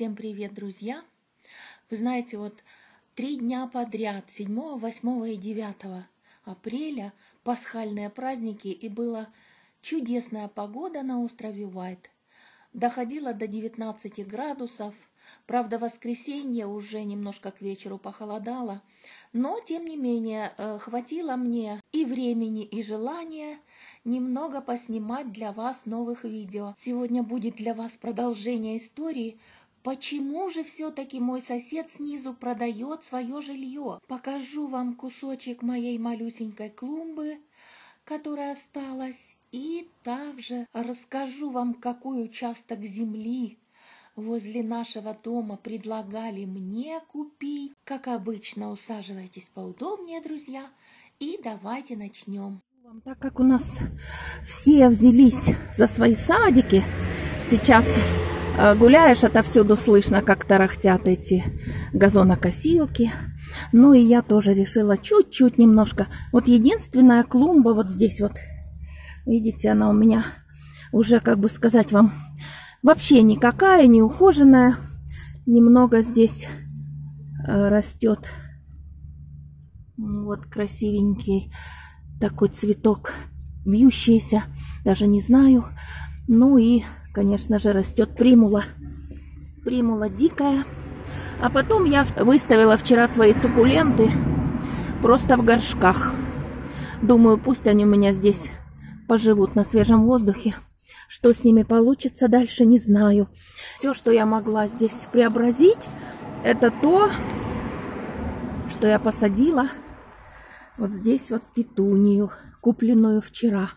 Всем привет, друзья! Вы знаете, вот три дня подряд, 7, 8 и 9 апреля, пасхальные праздники, и была чудесная погода на острове Уайт. Доходила до 19 градусов – Правда, воскресенье уже немножко к вечеру похолодало, но, тем не менее, э, хватило мне и времени, и желания немного поснимать для вас новых видео. Сегодня будет для вас продолжение истории Почему же все-таки мой сосед снизу продает свое жилье? Покажу вам кусочек моей малюсенькой клумбы, которая осталась, и также расскажу вам, какой участок земли возле нашего дома предлагали мне купить. Как обычно, усаживайтесь поудобнее, друзья, и давайте начнем. Так как у нас все взялись за свои садики, сейчас гуляешь, отовсюду слышно, как тарахтят эти газонокосилки. Ну и я тоже решила чуть-чуть немножко. Вот единственная клумба вот здесь вот. Видите, она у меня уже, как бы сказать вам, Вообще никакая, не ухоженная. Немного здесь э, растет. Вот красивенький такой цветок, вьющийся, даже не знаю. Ну и, конечно же, растет примула. Примула дикая. А потом я выставила вчера свои суккуленты просто в горшках. Думаю, пусть они у меня здесь поживут на свежем воздухе. Что с ними получится дальше, не знаю. Все, что я могла здесь преобразить, это то, что я посадила вот здесь вот петунию, купленную вчера.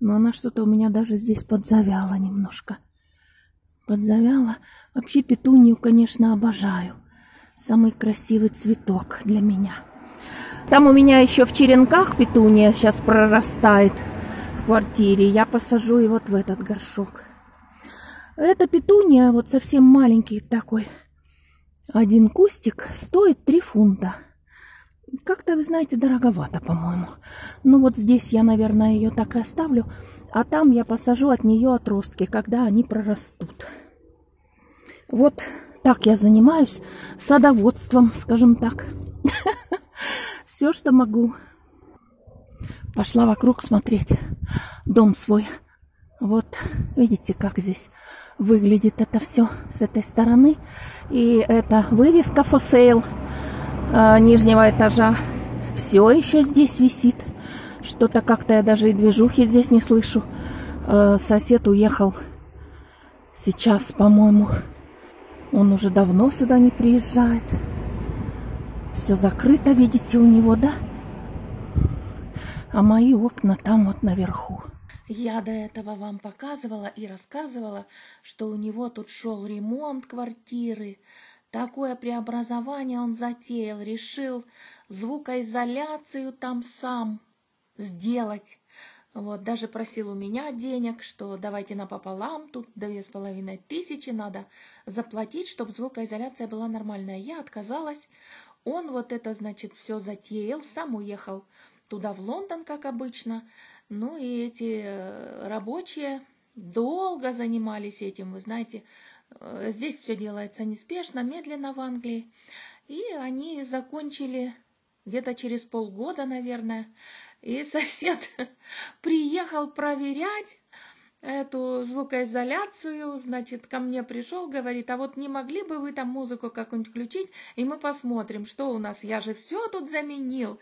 Но она что-то у меня даже здесь подзавяла немножко. Подзавяла. Вообще петунию, конечно, обожаю. Самый красивый цветок для меня. Там у меня еще в черенках петуния сейчас прорастает квартире. Я посажу и вот в этот горшок. Это петуния, вот совсем маленький такой. Один кустик стоит 3 фунта. Как-то, вы знаете, дороговато, по-моему. Ну вот здесь я, наверное, ее так и оставлю. А там я посажу от нее отростки, когда они прорастут. Вот так я занимаюсь садоводством, скажем так. Все, что могу. Пошла вокруг смотреть дом свой. Вот, видите, как здесь выглядит это все с этой стороны. И это вывеска for sale э, нижнего этажа. Все еще здесь висит. Что-то как-то я даже и движухи здесь не слышу. Э, сосед уехал сейчас, по-моему. Он уже давно сюда не приезжает. Все закрыто, видите, у него, да? а мои окна там вот наверху. Я до этого вам показывала и рассказывала, что у него тут шел ремонт квартиры. Такое преобразование он затеял, решил звукоизоляцию там сам сделать. Вот, даже просил у меня денег, что давайте напополам, тут две с половиной тысячи надо заплатить, чтобы звукоизоляция была нормальная. Я отказалась. Он вот это, значит, все затеял, сам уехал туда, в Лондон, как обычно. Ну и эти э, рабочие долго занимались этим, вы знаете. Э, здесь все делается неспешно, медленно в Англии. И они закончили где-то через полгода, наверное. И сосед приехал проверять, эту звукоизоляцию, значит, ко мне пришел, говорит, а вот не могли бы вы там музыку какую-нибудь включить, и мы посмотрим, что у нас, я же все тут заменил,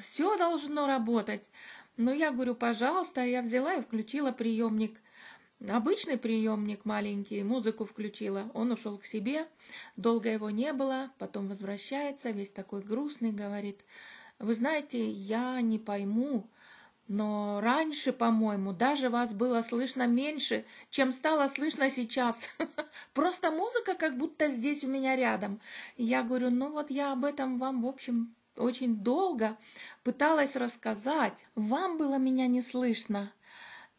все должно работать. Но я говорю, пожалуйста, я взяла и включила приемник, обычный приемник маленький, музыку включила, он ушел к себе, долго его не было, потом возвращается, весь такой грустный, говорит, вы знаете, я не пойму, но раньше, по-моему, даже вас было слышно меньше, чем стало слышно сейчас. Просто музыка как будто здесь у меня рядом. я говорю, ну вот я об этом вам, в общем, очень долго пыталась рассказать. Вам было меня не слышно.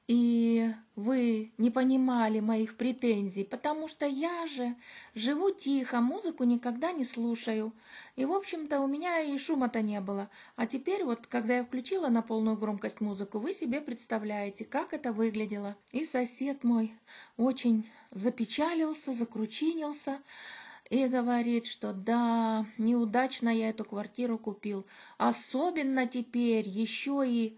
И вы не понимали моих претензий, потому что я же живу тихо, музыку никогда не слушаю. И, в общем-то, у меня и шума-то не было. А теперь вот, когда я включила на полную громкость музыку, вы себе представляете, как это выглядело. И сосед мой очень запечалился, закручинился и говорит, что да, неудачно я эту квартиру купил. Особенно теперь еще и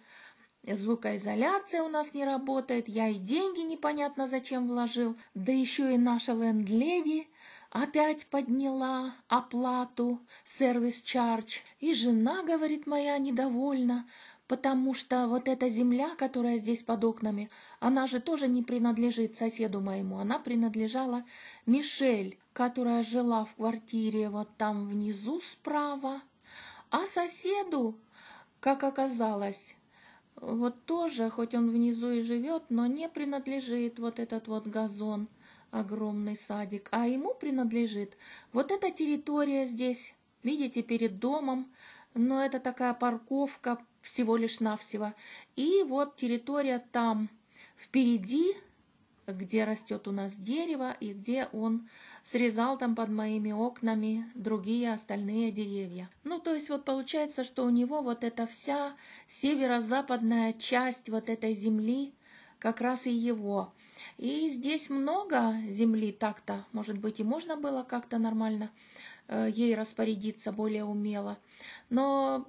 Звукоизоляция у нас не работает, я и деньги непонятно зачем вложил, да еще и наша ленд-леди опять подняла оплату, сервис-чардж. И жена, говорит моя, недовольна, потому что вот эта земля, которая здесь под окнами, она же тоже не принадлежит соседу моему, она принадлежала Мишель, которая жила в квартире вот там внизу справа, а соседу, как оказалось, вот тоже, хоть он внизу и живет, но не принадлежит вот этот вот газон, огромный садик, а ему принадлежит вот эта территория здесь, видите, перед домом, но это такая парковка всего лишь навсего. И вот территория там впереди, где растет у нас дерево и где он срезал там под моими окнами другие остальные деревья. Ну, то есть вот получается, что у него вот эта вся северо-западная часть вот этой земли как раз и его. И здесь много земли так-то, может быть, и можно было как-то нормально ей распорядиться более умело. Но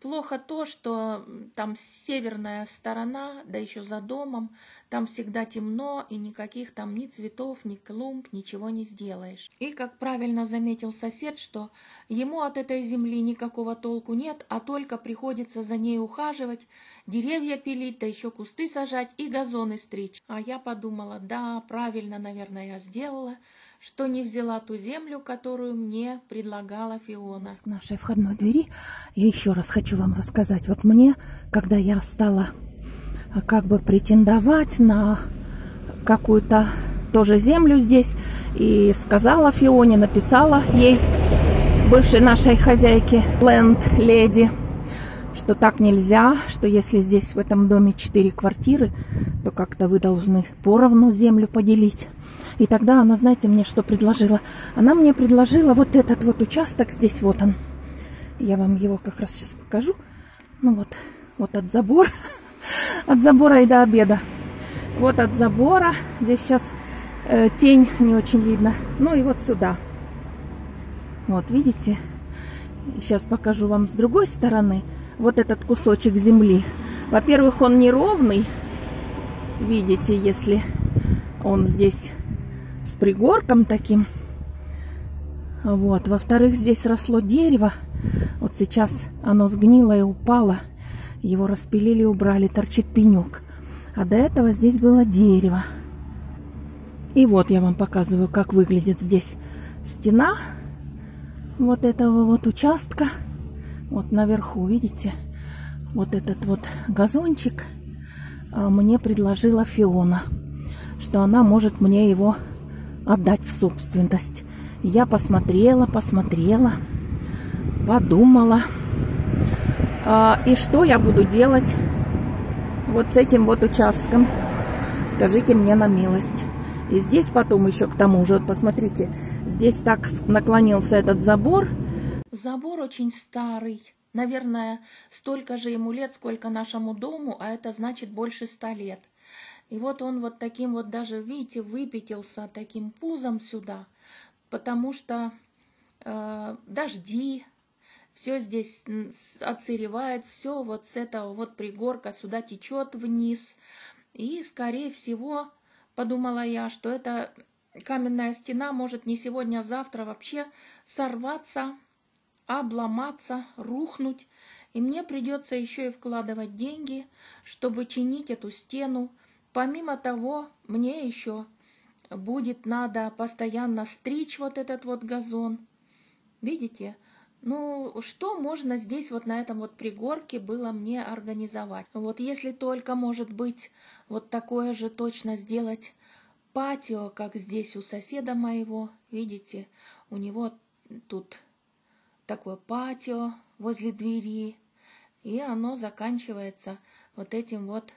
плохо то, что там северная сторона, да еще за домом, там всегда темно, и никаких там ни цветов, ни клумб, ничего не сделаешь. И, как правильно заметил сосед, что ему от этой земли никакого толку нет, а только приходится за ней ухаживать, деревья пилить, да еще кусты сажать и газоны стричь. А я подумала, да, правильно, наверное, я сделала, что не взяла ту землю, которую мне предлагала Фиона. К нашей входной двери я еще раз хочу вам рассказать. Вот мне, когда я стала а, как бы претендовать на какую-то тоже землю здесь, и сказала Фионе, написала ей, бывшей нашей хозяйке, ленд-леди, что так нельзя, что если здесь в этом доме четыре квартиры, то как-то вы должны поровну землю поделить. И тогда она, знаете, мне что предложила? Она мне предложила вот этот вот участок, здесь вот он. Я вам его как раз сейчас покажу. Ну вот, вот от забора, от забора и до обеда. Вот от забора, здесь сейчас э, тень не очень видно. Ну и вот сюда. Вот, видите? Сейчас покажу вам с другой стороны вот этот кусочек земли. Во-первых, он неровный. Видите, если он здесь с пригорком таким. Вот. Во-вторых, здесь росло дерево. Вот сейчас оно сгнило и упало. Его распилили, убрали, торчит пенек. А до этого здесь было дерево. И вот я вам показываю, как выглядит здесь стена вот этого вот участка. Вот наверху, видите, вот этот вот газончик а, мне предложила Фиона, что она может мне его отдать в собственность. Я посмотрела, посмотрела, подумала. А, и что я буду делать вот с этим вот участком? Скажите мне на милость. И здесь потом еще к тому же, вот посмотрите, здесь так наклонился этот забор. Забор очень старый. Наверное, столько же ему лет, сколько нашему дому, а это значит больше ста лет. И вот он вот таким вот даже, видите, выпятился таким пузом сюда, потому что э, дожди, все здесь отсыревает, все вот с этого вот пригорка сюда течет вниз. И, скорее всего, подумала я, что эта каменная стена может не сегодня, а завтра вообще сорваться, обломаться, рухнуть. И мне придется еще и вкладывать деньги, чтобы чинить эту стену, Помимо того, мне еще будет надо постоянно стричь вот этот вот газон. Видите? Ну, что можно здесь вот на этом вот пригорке было мне организовать? Вот если только, может быть, вот такое же точно сделать патио, как здесь у соседа моего. Видите, у него тут такое патио возле двери, и оно заканчивается вот этим вот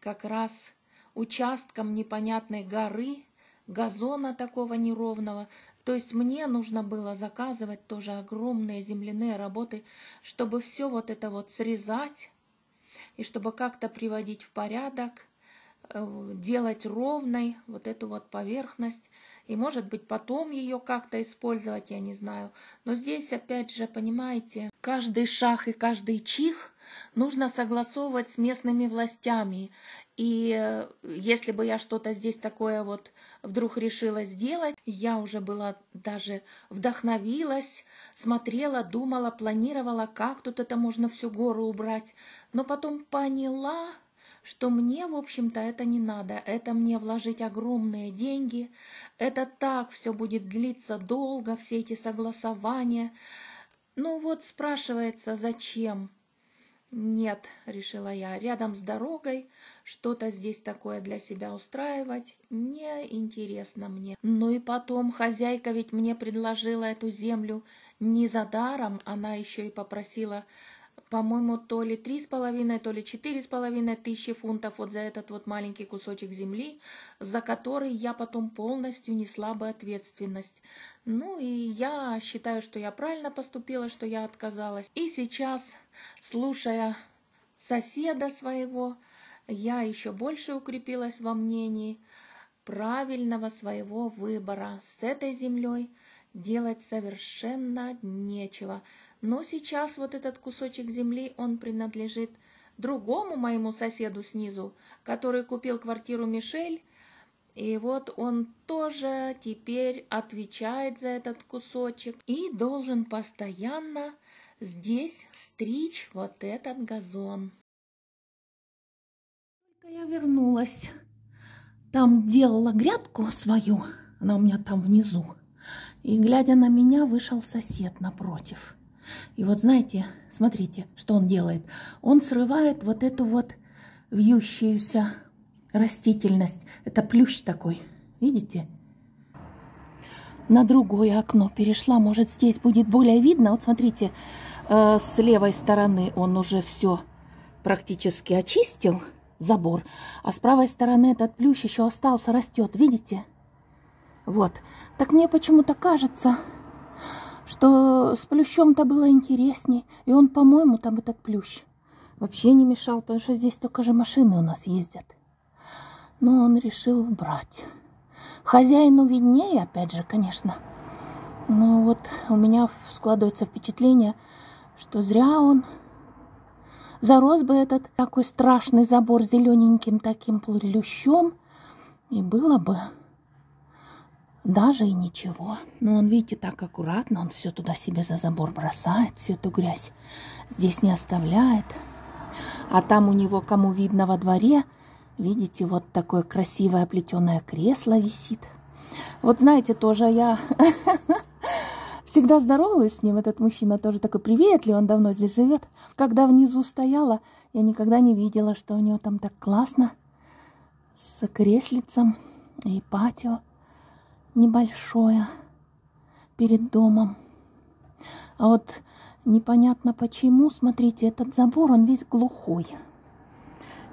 как раз участком непонятной горы, газона такого неровного. То есть мне нужно было заказывать тоже огромные земляные работы, чтобы все вот это вот срезать и чтобы как-то приводить в порядок, делать ровной вот эту вот поверхность. И, может быть, потом ее как-то использовать, я не знаю. Но здесь, опять же, понимаете, каждый шаг и каждый чих нужно согласовывать с местными властями. И э, если бы я что-то здесь такое вот вдруг решила сделать, я уже была даже вдохновилась, смотрела, думала, планировала, как тут это можно всю гору убрать. Но потом поняла, что мне, в общем-то, это не надо. Это мне вложить огромные деньги. Это так все будет длиться долго, все эти согласования. Ну вот спрашивается, зачем? Нет, решила я, рядом с дорогой что-то здесь такое для себя устраивать не интересно мне. Ну и потом хозяйка ведь мне предложила эту землю не за даром, она еще и попросила по-моему, то ли три с половиной, то ли четыре с половиной тысячи фунтов вот за этот вот маленький кусочек земли, за который я потом полностью несла бы ответственность. Ну и я считаю, что я правильно поступила, что я отказалась. И сейчас, слушая соседа своего, я еще больше укрепилась во мнении правильного своего выбора с этой землей делать совершенно нечего. Но сейчас вот этот кусочек земли, он принадлежит другому моему соседу снизу, который купил квартиру Мишель, и вот он тоже теперь отвечает за этот кусочек и должен постоянно здесь стричь вот этот газон. Только я вернулась. Там делала грядку свою, она у меня там внизу. И, глядя на меня, вышел сосед напротив. И вот знаете, смотрите, что он делает. Он срывает вот эту вот вьющуюся растительность. Это плющ такой, видите? На другое окно перешла, может здесь будет более видно. Вот смотрите, э, с левой стороны он уже все практически очистил, забор. А с правой стороны этот плющ еще остался, растет, видите? Вот. Так мне почему-то кажется, что с плющом-то было интересней. И он, по-моему, там этот плющ вообще не мешал, потому что здесь только же машины у нас ездят. Но он решил убрать. Хозяину виднее, опять же, конечно. Но вот у меня складывается впечатление, что зря он зарос бы этот такой страшный забор зелененьким таким плющом, и было бы даже и ничего. Но он, видите, так аккуратно, он все туда себе за забор бросает, всю эту грязь здесь не оставляет. А там у него, кому видно во дворе, видите, вот такое красивое плетеное кресло висит. Вот знаете, тоже я всегда здороваюсь с ним. Этот мужчина тоже такой приветливый, он давно здесь живет. Когда внизу стояла, я никогда не видела, что у него там так классно с креслицем и патио небольшое перед домом. А вот непонятно почему, смотрите, этот забор, он весь глухой.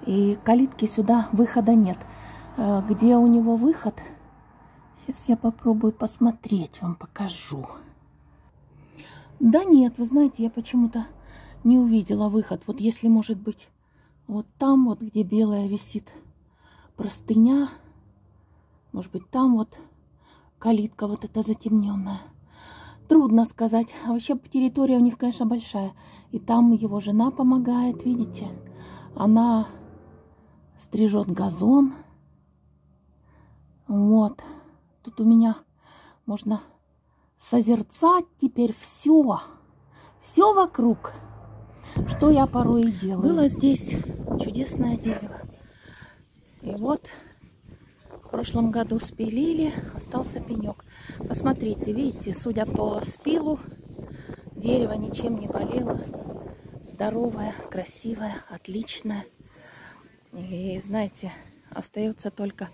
И калитки сюда выхода нет. Э, где у него выход? Сейчас я попробую посмотреть, вам покажу. Да нет, вы знаете, я почему-то не увидела выход. Вот если, может быть, вот там вот, где белая висит простыня, может быть, там вот калитка вот эта затемненная. Трудно сказать. А вообще территория у них, конечно, большая. И там его жена помогает, видите. Она стрижет газон. Вот. Тут у меня можно созерцать теперь все. Все вокруг. Что я порой и делаю. Было здесь чудесное дерево. И вот в прошлом году спилили, остался пенек. Посмотрите, видите, судя по спилу, дерево ничем не болело. Здоровое, красивое, отличное. И знаете, остается только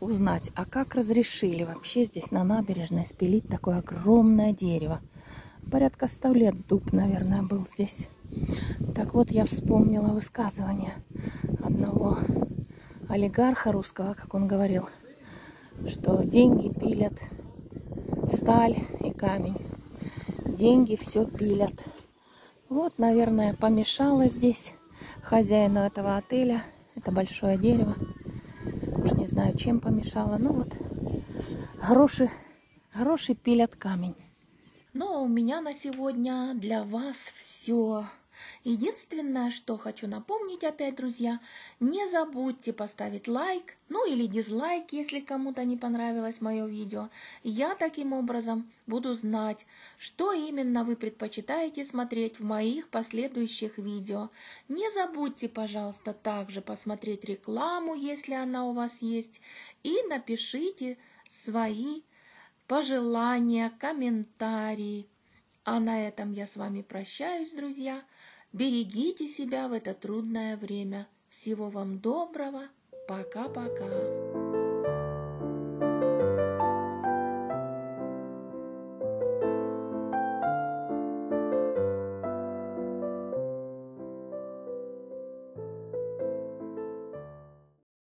узнать, а как разрешили вообще здесь на набережной спилить такое огромное дерево. Порядка ста лет дуб, наверное, был здесь. Так вот, я вспомнила высказывание одного олигарха русского, как он говорил, что деньги пилят сталь и камень. Деньги все пилят. Вот, наверное, помешало здесь хозяину этого отеля. Это большое дерево. Уж не знаю, чем помешало. Ну вот, гроши, гроши пилят камень. Но у меня на сегодня для вас все. Единственное, что хочу напомнить опять, друзья, не забудьте поставить лайк, ну или дизлайк, если кому-то не понравилось мое видео. Я таким образом буду знать, что именно вы предпочитаете смотреть в моих последующих видео. Не забудьте, пожалуйста, также посмотреть рекламу, если она у вас есть, и напишите свои пожелания, комментарии. А на этом я с вами прощаюсь, друзья. Берегите себя в это трудное время. Всего вам доброго. Пока-пока.